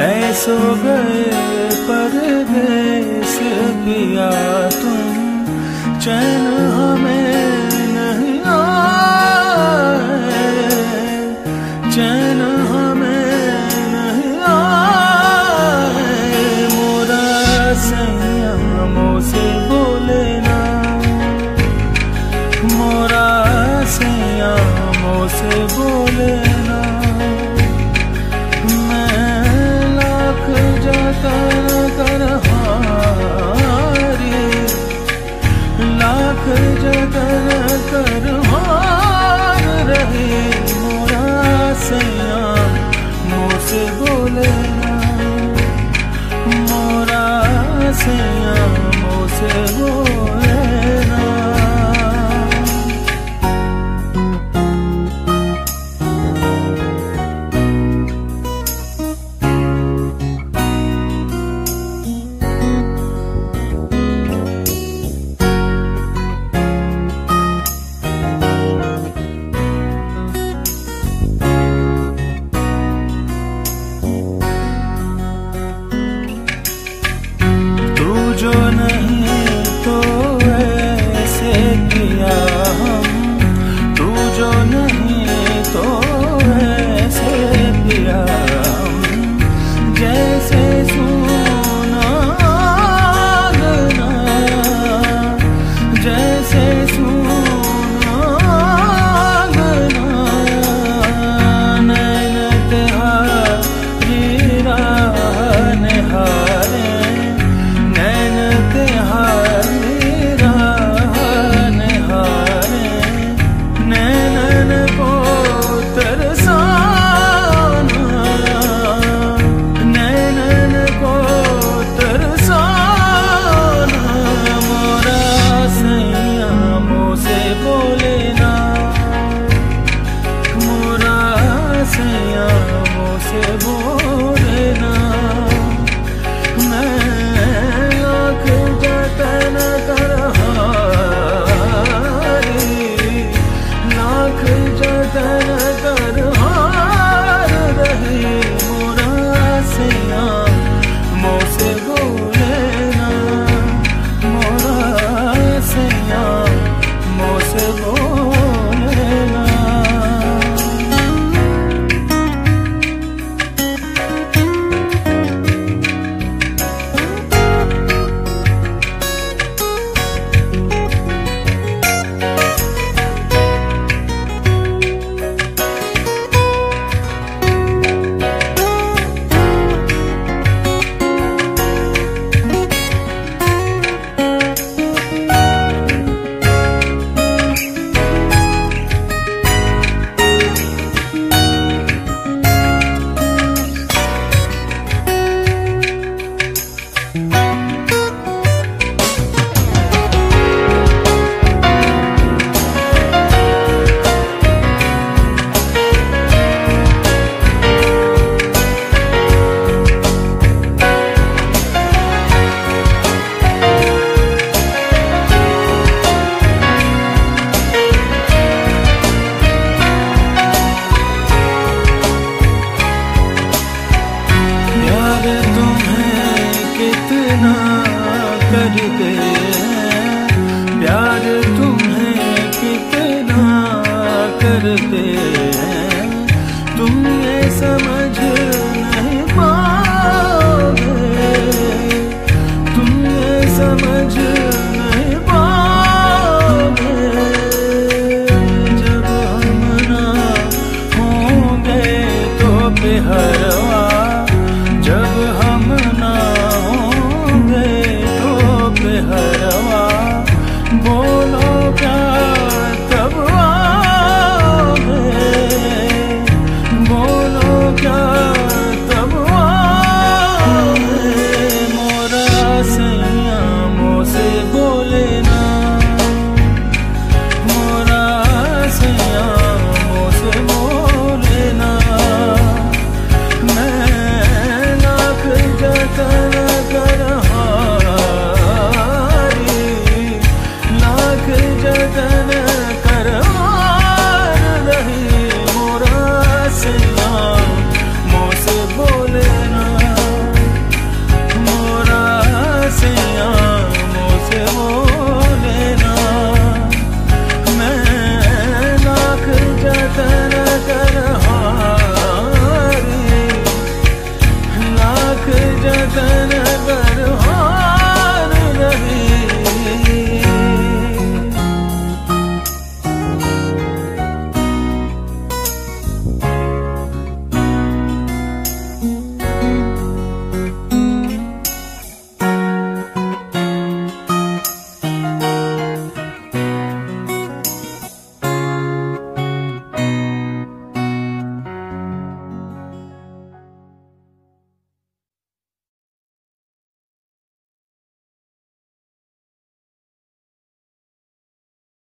ऐसो गए पर पिया तुम। चैन हमें नहीं आए। चैन हमें नहीं आए। मोरा सैया से बोले ना मोरा सैया से बोले ना the journey. करते हैं। तुम ये समझ नहीं पाओगे। तुम ये समझ नहीं पाओगे। जब हम ना होंगे तो बेहरवा। जब हम ना होंगे तो बेहरवा।